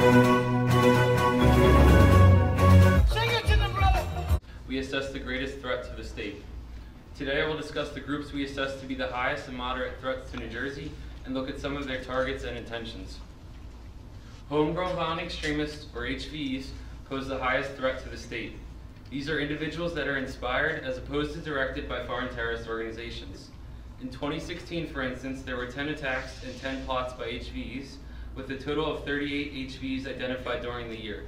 We assess the greatest threat to the state. Today I will discuss the groups we assess to be the highest and moderate threats to New Jersey and look at some of their targets and intentions. Homegrown violent extremists, or HVEs, pose the highest threat to the state. These are individuals that are inspired as opposed to directed by foreign terrorist organizations. In 2016, for instance, there were 10 attacks and 10 plots by HVEs with a total of 38 HVEs identified during the year.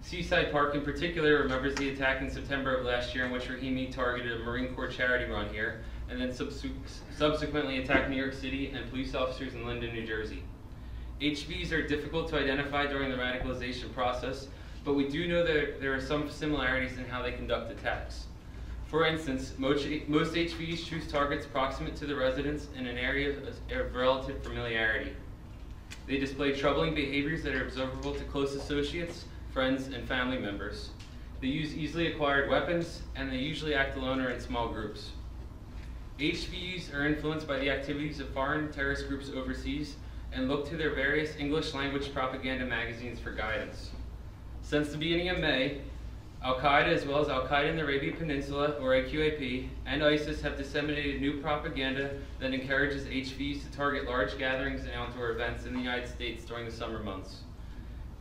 Seaside Park in particular remembers the attack in September of last year in which Rahami targeted a Marine Corps charity run here, and then subsequently attacked New York City and police officers in Linden, New Jersey. HVEs are difficult to identify during the radicalization process, but we do know that there are some similarities in how they conduct attacks. For instance, most, most HVEs choose targets proximate to the residents in an area of relative familiarity. They display troubling behaviors that are observable to close associates, friends, and family members. They use easily acquired weapons, and they usually act alone or in small groups. HVEs are influenced by the activities of foreign terrorist groups overseas and look to their various English language propaganda magazines for guidance. Since the beginning of May, Al-Qaeda as well as Al-Qaeda in the Arabian Peninsula, or AQAP, and ISIS have disseminated new propaganda that encourages HVEs to target large gatherings and outdoor events in the United States during the summer months.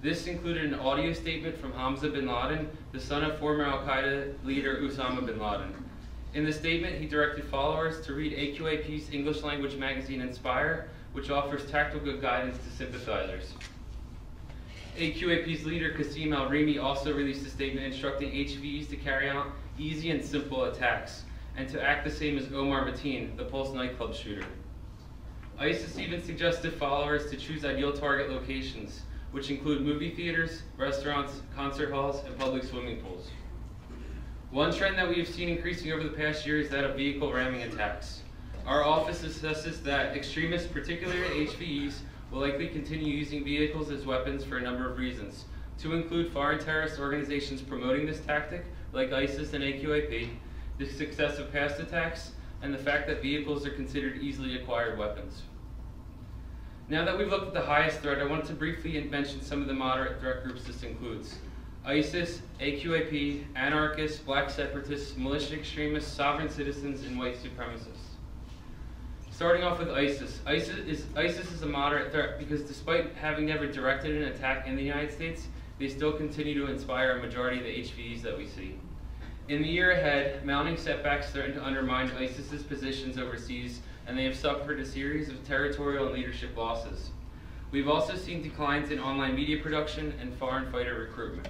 This included an audio statement from Hamza bin Laden, the son of former Al-Qaeda leader Osama bin Laden. In the statement, he directed followers to read AQAP's English language magazine Inspire, which offers tactical guidance to sympathizers. AQAP's leader, Qasim al-Rimi, also released a statement instructing HVEs to carry out easy and simple attacks, and to act the same as Omar Mateen, the Pulse nightclub shooter. ISIS even suggested followers to choose ideal target locations, which include movie theaters, restaurants, concert halls, and public swimming pools. One trend that we have seen increasing over the past year is that of vehicle ramming attacks. Our office assesses that extremists, particularly HVEs, will likely continue using vehicles as weapons for a number of reasons, to include foreign terrorist organizations promoting this tactic, like ISIS and AQAP, the success of past attacks, and the fact that vehicles are considered easily acquired weapons. Now that we've looked at the highest threat, I want to briefly mention some of the moderate threat groups this includes. ISIS, AQAP, anarchists, black separatists, militia extremists, sovereign citizens, and white supremacists. Starting off with ISIS. ISIS is, ISIS is a moderate threat because despite having never directed an attack in the United States, they still continue to inspire a majority of the HVEs that we see. In the year ahead, mounting setbacks threaten to undermine ISIS's positions overseas, and they have suffered a series of territorial and leadership losses. We've also seen declines in online media production and foreign fighter recruitment.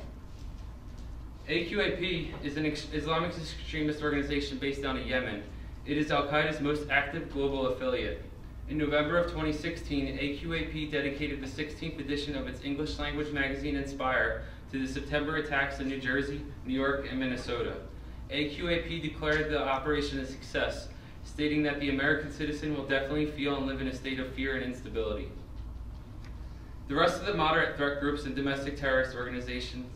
AQAP is an Islamic extremist organization based out of Yemen it is Al-Qaeda's most active global affiliate. In November of 2016, AQAP dedicated the 16th edition of its English language magazine Inspire to the September attacks in New Jersey, New York, and Minnesota. AQAP declared the operation a success, stating that the American citizen will definitely feel and live in a state of fear and instability. The rest of the moderate threat groups and domestic terrorist organizations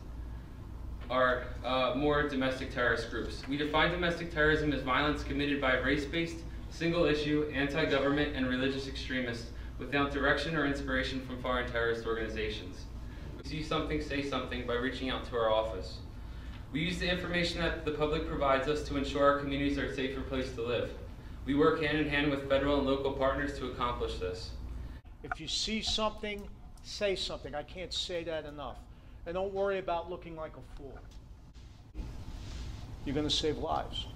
are uh, more domestic terrorist groups. We define domestic terrorism as violence committed by race-based, single-issue, anti-government, and religious extremists without direction or inspiration from foreign terrorist organizations. We see something, say something by reaching out to our office. We use the information that the public provides us to ensure our communities are a safer place to live. We work hand in hand with federal and local partners to accomplish this. If you see something, say something. I can't say that enough. And don't worry about looking like a fool. You're going to save lives.